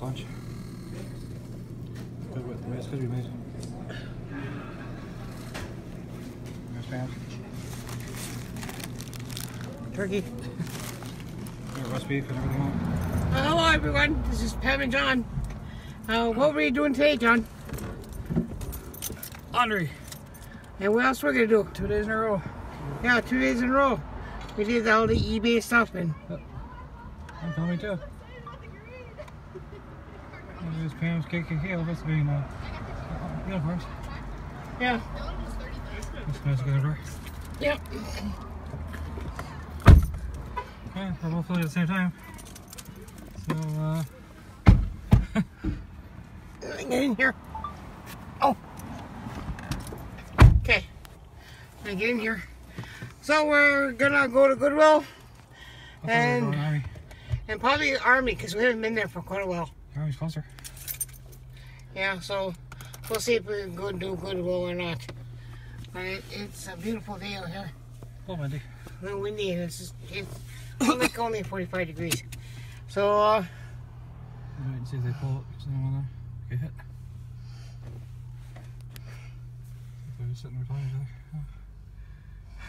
Christmas lunch. Good with the best could be made. There's Pam. Turkey. Got roast beef and everything on. Uh, hello, everyone. This is Pam and John. Uh, what were you doing today, John? Laundry. And what else we're gonna do? Two days in a row. Yeah, two days in a row. We did all the eBay stuff and I'm filming too. There's Pam's KKK office being uh, uniforms. yeah, This guy's good over. yeah. Yeah, we're both at the same time. So, uh, Get in here. Oh. Okay. Now get in here. So we're gonna go to Goodwill I thought we were And- and probably Army because we haven't been there for quite a while. Army's closer. Yeah, so we'll see if we can go do Goodwill or not. But it, it's a beautiful day out here. Oh, windy. A little windy and it's just, it's like only 45 degrees. So, uh, Wait and see if they pull it. Because they don't get hit. They're just sitting there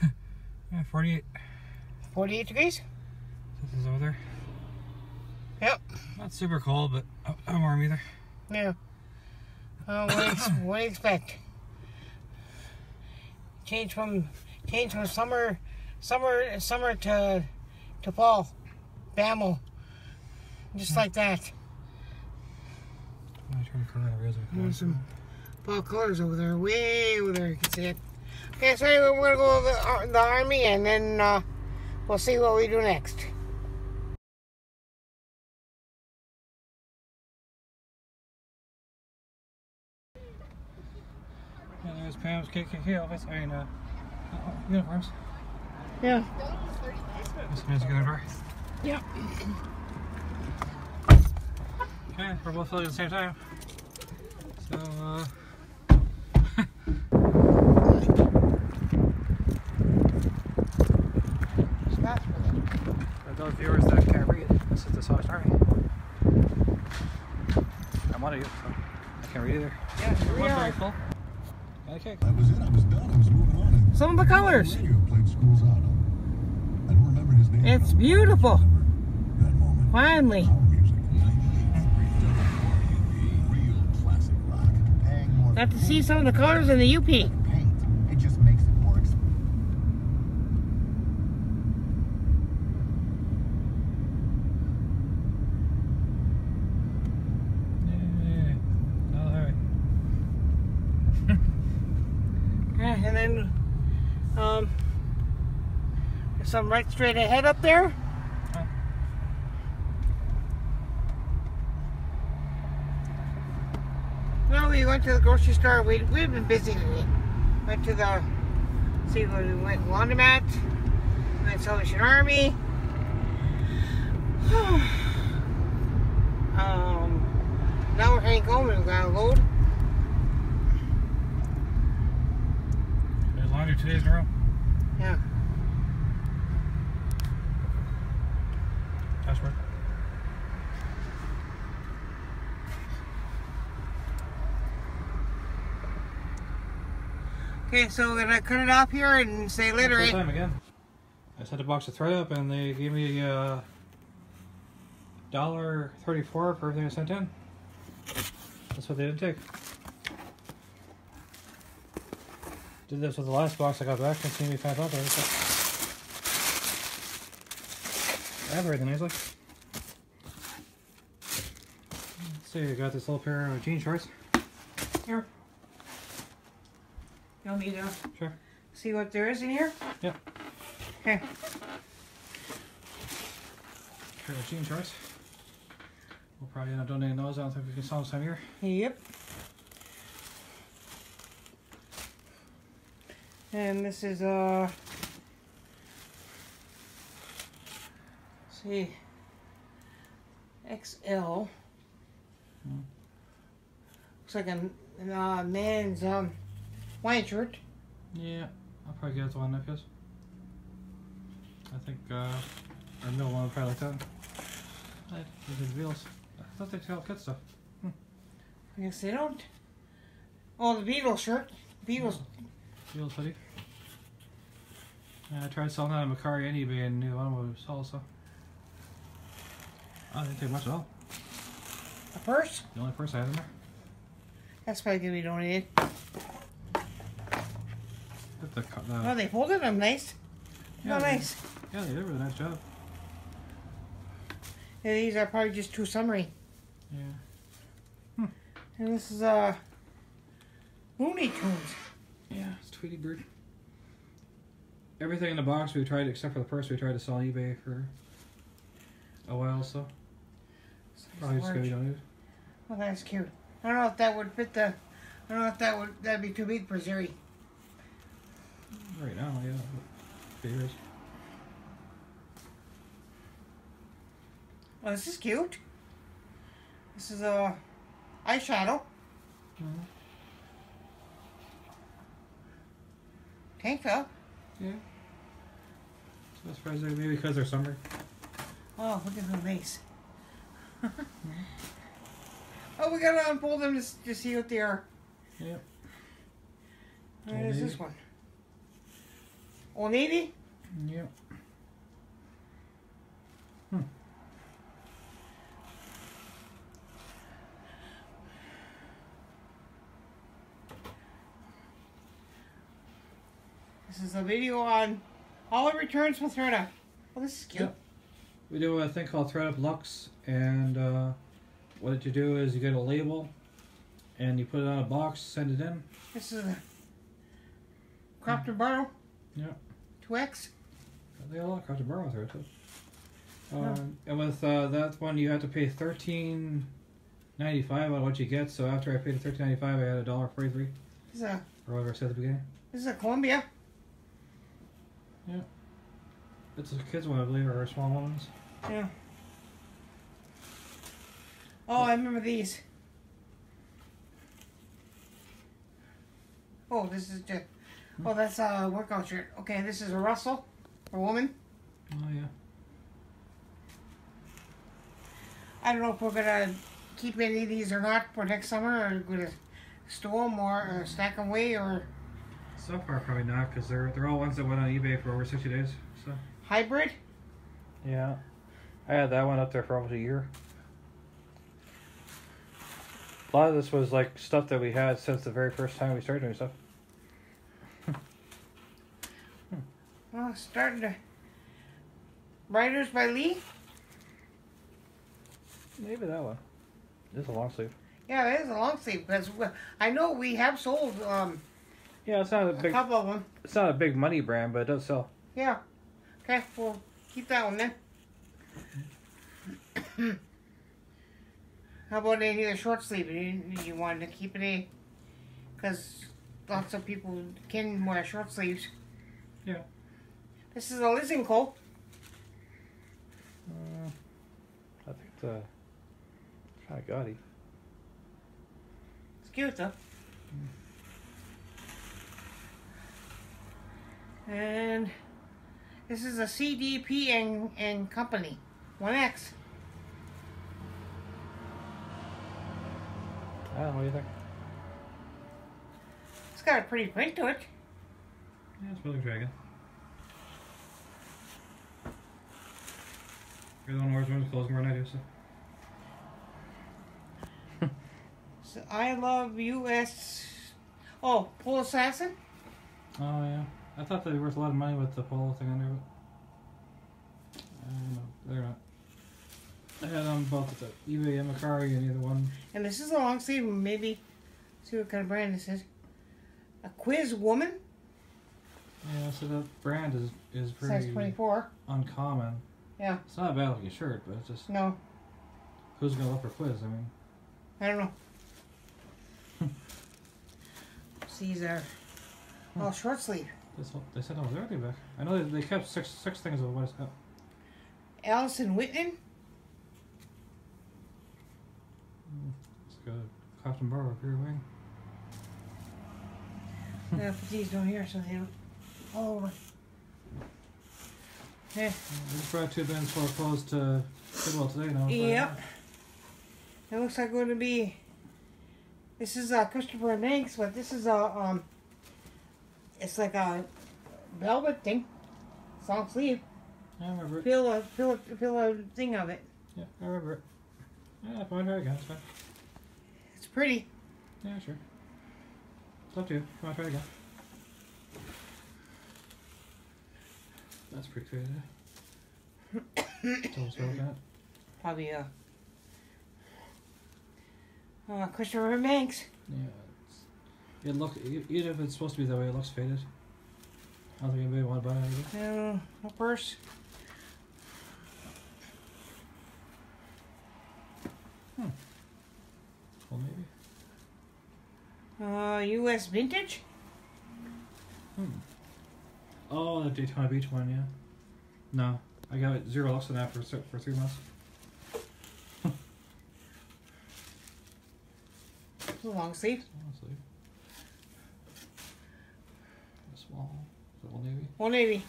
to yeah, 48. 48 degrees? This is over there. Yep. Not super cold, but I'm warm either. Yeah. Uh, what, do you ex- what do you expect? Change from change from summer, summer, summer to to fall, Bammo, just like that. I'm gonna turn the current on resume. There's some fall colors over there, way over there. You can see it. Okay, so anyway, we're gonna go to the, ar- the army, and then uh, we'll see what we do next. And there's Pam's KKK office. I mean, uh, uniforms. Yeah. This man's good over. Yep. Okay, we're both filming at the same time. So, uh, for those viewers that can't read, this is the Sausage Army. I'm one of you, so I can't read either. Yeah, here we One are. Rifle. And a cake. That was it. I was done. I was moving on. And Some of the colors. Radio played Schools Out. I don't remember his name. It's beautiful. Finally. Our music. 1983 Real classic rock. Paying more Got to see some of the colors in the UP. for paint. It just makes it more expensive. Yeah. Oh, alright. Yeah, and then um, there's some right straight ahead up there. No, we went to the grocery store. We we've been busy today. Went to the see where we went laundromat. Went Salvation Army. um, now we're heading home and we're gonna load. There's laundry two days in a row. Yeah. Okay, so we're gonna cut it off here and say later. Full eh? time again. I set the box of thredUP and they gave me a dollar thirty-four for everything I sent in. That's what they didn't take. Did this with the last box I got back and see me five out there. I have everything nicely. Let's see, I got this little pair of jean shorts. Here. Me Sure. see what there is in here? Yep. Okay. Of jean. We'll probably end up donating those. I don't think we can sell them this time of. Yep. And this is uh see XL. Hmm. Looks like a, a uh, man's um shirt. Yeah, I'll probably get it to one of nephews. I think uh, our middle one would probably like that. These are the wheels. thought they sell kid stuff. I guess they don't. Oh, the Beatles shirt. Beatles. The old hoodie. Yeah, I tried selling that on Mercari and eBay and neither one would sell, so. I didn't take much at all. A purse. The only purse I had in there. That's probably gonna be donated. But the, co- Oh, the, they folded them nice. Yeah, oh, they- nice. yeah, they did a really nice job. Yeah, these are probably just too summery. Yeah. And this is uh Looney Tunes. Yeah, it's Tweety Bird. Everything in the box we tried, except for the purse, we tried to sell on eBay for a while, so probably just gonna be donated. Oh, that's cute. I don't know if that would fit the. I don't know if that would that'd be too big for Zuri. Right now, yeah. but Oh, this is cute. This is a eyeshadow Mhm. tank top. Yeah. So surprised they- maybe because they're summer. Oh, look at how nice. oh, we gotta unfold them to, to see what they are. Yep. What Old this one? Old Navy? Yep. This is a video on all returns with Retta. Well, this is cute. Yep. We do a thing called thredUP Lux, and uh, what you do is you get a label, and you put it on a box, send it in. This is a Croft & Barrow. Yep. 2X. They all got to borrow there too. Um, and with uh, that one, you have to pay thirteen ninety five on what you get. So after I paid thirteen ninety five, I had a dollar forty three, is that? or whatever I said at the beginning. this is a Columbia. Yeah. It's a kids one, I believe, or a small ones. Yeah. Oh, I remember these. Oh, this is just. Oh, that's a workout shirt. Okay, this is a Russell, a woman. Oh yeah. I don't know if we're gonna keep any of these or not for next summer, or gonna store them or, or stack them away, or So far, probably not, because they're they're all ones that went on eBay for over sixty days. So hybrid. yeah, I had that one up there for almost a year. A lot of this was like stuff that we had since the very first time we started doing stuff. Oh, starting to. Riders by Lee. Maybe that one. This is a long sleeve. Yeah, it is a long sleeve because I know we have sold um, Yeah, it's not a a big couple of them. it's not a big money brand, but it does sell. Yeah. Okay, we'll keep that one then. How about any of the short sleeve? You, you wanted to keep it a. Because lots of people can wear short sleeves. Yeah. This is a Lizenko. Uh, I think kind of gaudy. It's cute though. And this is a CDP and, and Company. 1X. I don't know. What do you think? It's got a pretty print to it. Yeah, it's Building Dragon. You're the one who wears clothes more than I do, so. So I love US. Oh, Pole Assassin? Oh yeah, I thought they'd be worth a lot of money with the polo thing on there, but I don't know. They're not. I had um, them both at the eBay and Mercari, and either one. And this is a long sleeve, maybe. See what kind of brand this is. A Quiz Woman, Yeah, so that brand is is pretty size pretty 24. uncommon. Yeah. It's not a bad looking shirt, but it's just No, who's gonna look for quiz? I mean, I don't know. These are all short sleeve. this they sent almost everything back. I know they, they kept six six things of what is got. Allison Whitman. Hmm, it's got a Bar up here wing. I'm gonna put these so they don't over. Yeah. We just brought two bins full of clothes to Goodwill today now. Yep. It looks like going to be. This is uh, Christopher and Banks, but this is a um. It's like a velvet thing, long sleeve. I remember it. Feel a feel a feel a thing of it. Yeah, I remember it. Yeah, fine, try it again. It's fine. It's pretty. Yeah, sure. It's up to you. Come on, try it again. That's pretty crazy. It's almost well done. Probably uh. Uh, Christopher Banks. Yeah, it's, it look e- even if it's supposed to be that way, it looks faded. I don't think anybody want to buy it. Either. Uh, a purse. Well, maybe. Uh, U.S. vintage. Hmm. Oh, the Daytona Beach one, yeah. No, I got zero looks on that for for three months. It's a long sleeve. Honestly. A small. Is it Old Navy? Old Navy.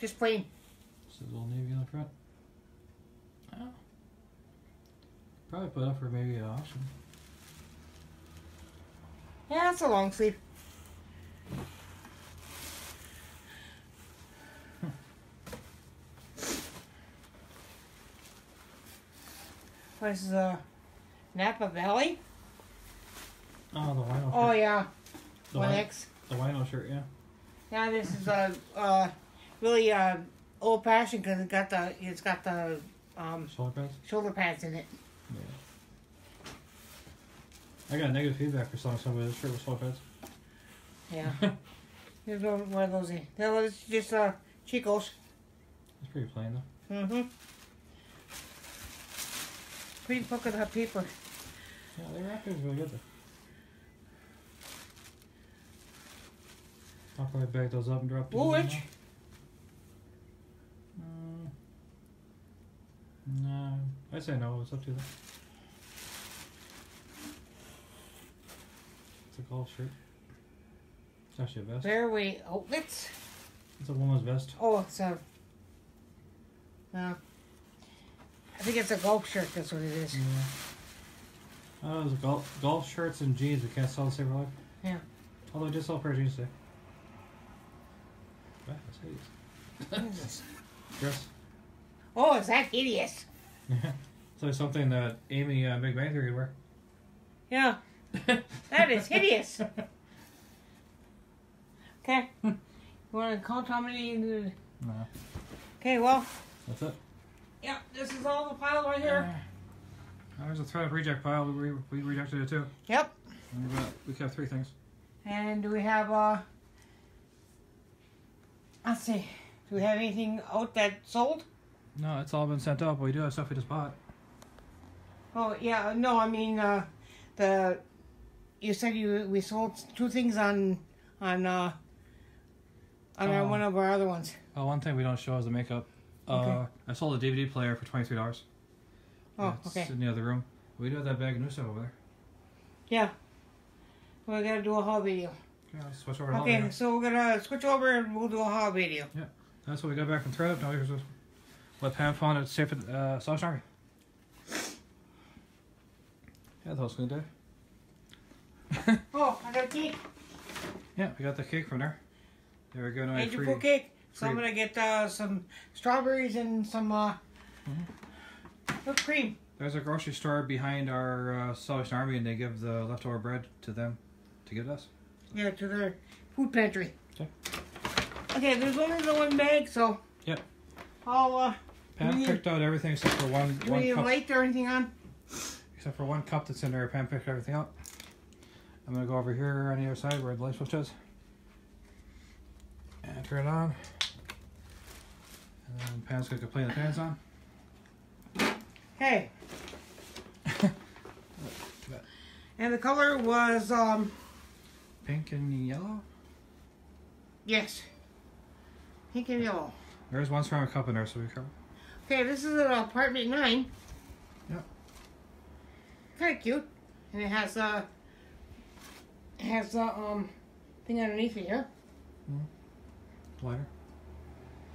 Just plain. Says Old Navy on the front. Oh. Probably put up for maybe an auction. Yeah, it's a long sleeve. This is a Napa Valley. Oh, the wino Oh shirt. yeah, the, one wino, X. the wino shirt, yeah. Yeah, this is a uh, really uh, old fashioned because it got the it's got the um, Shoulder pads. shoulder pads in it. Yeah. I got negative feedback for selling somebody this shirt with shoulder pads. Yeah, here's one of those. in. That was just uh, Chicos. It's pretty plain though. Mm-hmm. Pretty polka dot paper. Yeah, they wrap it really good though. I'll probably bag those up and drop them. Woolrich. Mm, no, I say no. It's up to them. It's a golf shirt. It's actually a vest. Fairway outlets. It's a woman's vest. Oh, it's a. Uh, think it's a golf shirt. That's what it is. Yeah. Oh, it's a golf golf shirts and jeans. We can't sell the same life. Yeah. Although I did sell a pair of jeans today. Wow, that's hideous. What is this? Dress. Oh, is that hideous? so it's something that Amy uh, Big Bang Theory would wear. Yeah, that is hideous. Okay. You want to call Tommy? No, Okay, well, that's it. Yeah, this is all the pile right here. Uh, There's a thread reject pile. We, we rejected it too. Yep. And we got- we kept three things. And do we have uh? Let's see. Do we have anything out that sold? No, it's all been sent out, but we do have stuff we just bought. Oh yeah, no, I mean uh, the you said you we sold two things on on uh on our, Oh. one of our other ones. Oh, one thing we don't show is the makeup. Uh, Okay. I sold a DVD player for twenty three dollars. Oh, it's okay. in the other room. We do have that bag of new stuff over there. Yeah. We gotta do a haul video. Yeah, switch over. to Okay, Holiday. so we're gonna switch over and we'll do a haul video. Yeah, that's what we got back from thread. Now here's what Pam found at Safe at uh, South Army. Yeah, that was good day. Oh, I got a cake. Yeah, we got the cake from there. Were giving away Angel free. cake. So I'm gonna get uh, some strawberries and some uh, Mm-hmm. whipped cream. There's a grocery store behind our uh, Salvation Army, and they give the leftover bread to them to give us. Yeah, to their food pantry. Okay. Okay, there's only the one bag, so. Yep. I'll uh, Pam picked out everything except for one do one we need a light or anything on? Except for one cup that's in there. Pam picked everything out. I'm gonna go over here on the other side where the light switch is. And turn it on. Then Pam's gonna play the fans on. Hey. and the color was um Pink and yellow. yes, pink and yellow. There's one ceramic cup in there, so we cover. Okay, this is an apartment nine. Yep. Kind of cute, and it has uh it has uh, um thing underneath it here. Lighter.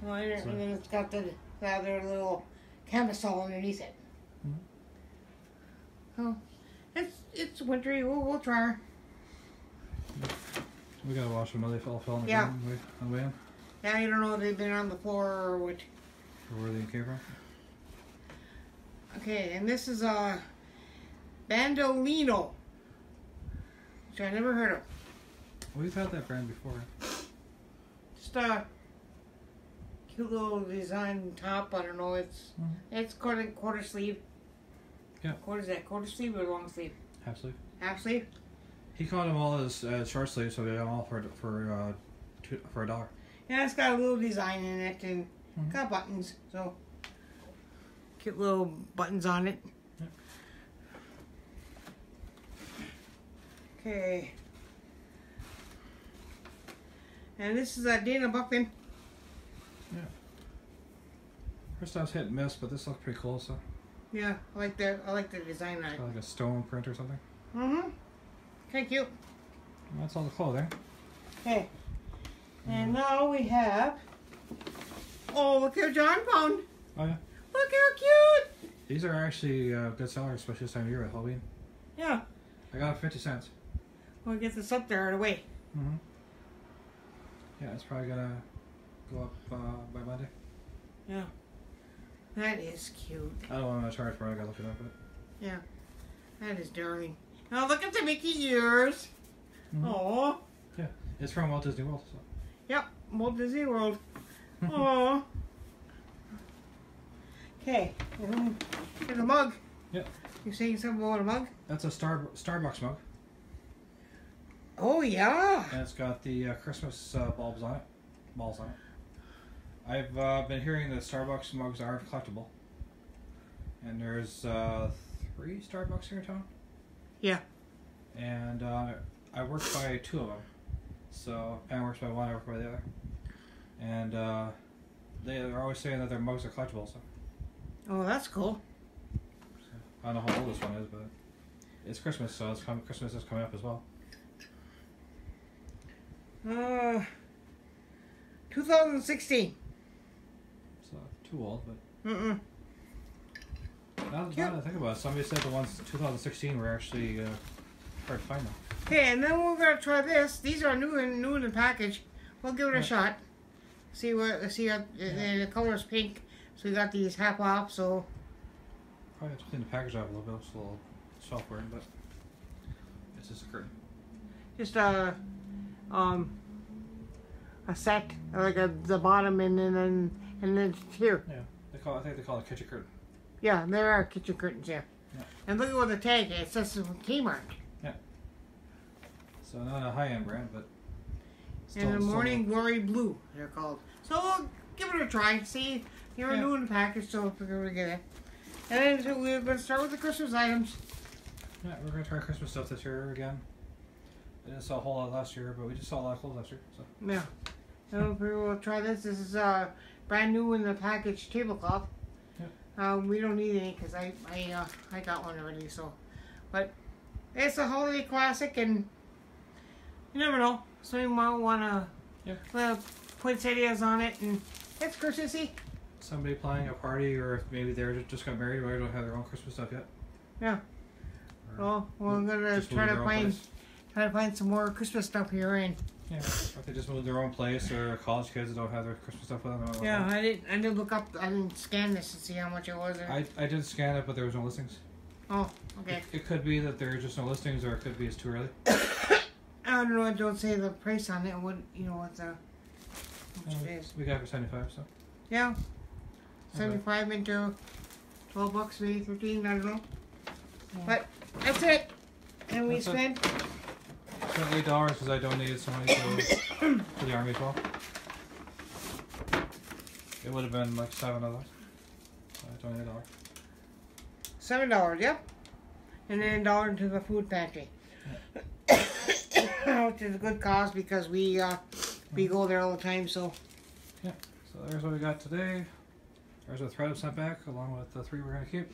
Liner, So- and then it's got the the other little canvas all underneath it. Mhm. So it's it's wintry. We'll, we'll try. We gotta wash them. They fell, fell on the Yeah. ground on the way- way in. Yeah, you don't know if they've been on the floor or what. Or where they came from. Okay, and this is uh Bandolino, which I never heard of. We've had that brand before. Just a little design top. I don't know. It's Mhm. it's quarter quarter sleeve. Yeah. Quarter is that quarter sleeve or long sleeve? Half sleeve. Half sleeve. He called them all as uh, short sleeves, so we got them all for for uh, two, for a dollar. Yeah, it's got a little design in it and Mhm. got buttons. So cute little buttons on it. Yep. Okay. And this is uh, Dana Buchman. First time's hit and miss, but this looks pretty cool. So Yeah, I like the I like the design on it. like a stone print or something. Mm-hmm. Okay, cute. And that's all the clothing. Okay. And now we have. Oh, look at John found. Oh yeah, Look how cute. these are actually uh, good sellers, especially this time of year with Halloween. Yeah. I got fifty cents. We'll get this up there right away. Mm-hmm. Yeah, it's probably gonna go up uh, by Monday. Yeah. That is cute. I don't want to charge for it. I gotta look it up. But Yeah. That is darling. Now look at the Mickey ears. Mhm. Oh. it's from Walt Disney World. So. Yep. Walt Disney World. Oh. Okay. Here's a mug. Yep. You're saying something about a mug? That's a Star Starbucks mug, Oh yeah. and it's got the uh, Christmas uh, bulbs on it, balls on it. I've uh, been hearing that Starbucks mugs are collectible, and there's uh, three Starbucks here in town. Yeah. And uh, I work by two of them, so Pam works by one, I work by the other, and uh, they are always saying that their mugs are collectible. So Oh, that's cool. I don't know how old this one is, but it's Christmas, so it's com- Christmas is coming up as well. Uh, 2016. Too old, but Mm-mm. now, now that I think about it, somebody said the ones 2016 were actually uh, hard to find now. Okay, and then we're gonna try this. These are new and new in the package. We'll give it a shot. See what? See how the, the color is pink. So we got these half off. So Probably have to clean the package out a little bit. It's a little software, but it's just a curtain. just a um a set like a the bottom and then and, and then it's here. Yeah, they call. I think they call it a kitchen curtain. Yeah, there are kitchen curtains here. Yeah. And look at what the tag is. It says from Kmart. Yeah. So not a high-end brand, but still, and the still- Morning Glory Blue, they're called. So we'll give it a try. See, you're Yeah. new in the package, so we're gonna get it. And then we're gonna start with the Christmas items. Yeah, we're gonna try Christmas stuff this year again. I didn't sell a whole lot last year, but we just saw a lot of clothes last year. So Yeah. So we will try this. This is uh brand new in the package tablecloth. Um, we don't need any because I I uh, I got one already. So, but it's a holiday classic, and you never know. So you might wanna Yeah. uh, put ideas on it, and it's Christmassy. somebody planning a party, or if maybe they're just got married, or they don't have their own Christmas stuff yet. Yeah. Or well, we're gonna try to find place. try to find some more Christmas stuff here, and Yeah, or if they just moved their own place, or college kids that don't have their Christmas stuff with them. or yeah. I didn't I didn't look up. I didn't scan this to see how much it was. Or, I, I did scan it, but there was no listings. oh, okay. It, it could be that there are just no listings, or it could be it's too early. I don't know. I don't say the price on it. What you know what the how much Uh, it is? We got it for seventy five, so Yeah, Okay. seventy-five into twelve bucks, maybe thirteen. I don't know. Yeah. But that's it. And we That's it. Spent eight dollars because I donated some money to, to the army as well. It would have been like seven dollars. I donated a dollar. seven dollars. Yep. And then a dollar to the food pantry. Which is a good cause because we uh, we go there all the time. So yeah. So there's what we got today. There's a thread I sent back along with the three we're gonna keep.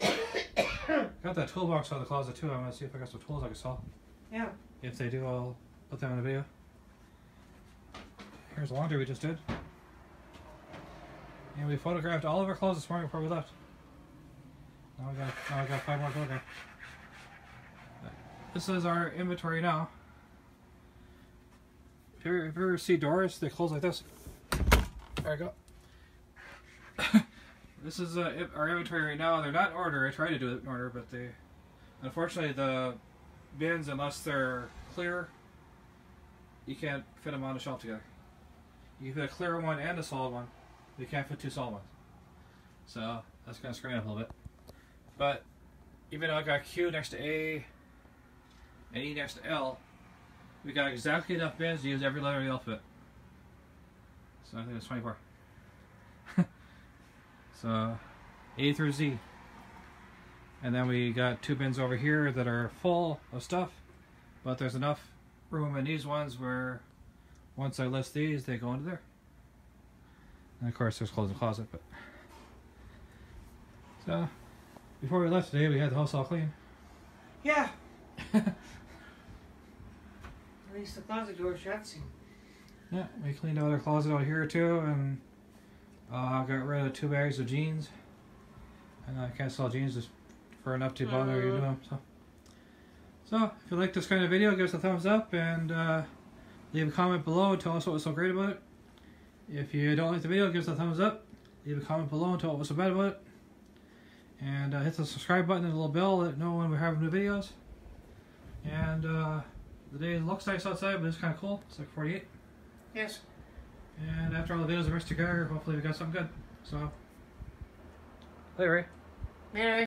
got that toolbox out of the closet too. I'm gonna see if I got some tools I can sell. Yeah. If they do, I'll put them in a video. Here's the laundry we just did. And we photographed all of our clothes this morning before we left. Now we got now we got five more to go this is our inventory now. If you, ever, you see doors, they close like this. There we go. this is uh, our inventory right now. They're not in order. I tried to do it in order, but they, unfortunately, the bins, unless they're clear, you can't fit them on the shelf together. You can fit a clear one and a solid one. You can't fit two solid ones. So that's gonna screw me up a little bit. But even though I got Q next to A and E next to L, we got exactly enough bins to use every letter of the alphabet. So I think it's 24. so A through Z. And then we got two bins over here that are full of stuff, but there's enough room in these ones where once I list these, they go into there. And of course, there's clothes in the closet, but. So, before we left today, we had the house all clean. Yeah. At least the closet door shuts. Yeah, we cleaned out our closet out here too, and uh, got rid of two bags of jeans. And I can't sell jeans just enough to bother you Mm. doing. So, so if you like this kind of video, give us a thumbs up and uh, leave a comment below. and Tell us what was so great about it. If you don't like the video, give us a thumbs up. Leave a comment below and tell us what was so bad about it. And uh, hit the subscribe button and the little bell let know when we're having new videos. And uh, the day looks nice outside, but it's kind of cool. It's like 48. Yes. And after all the videos are mixed together, hopefully we got something good. So, later, Ray. Anyway.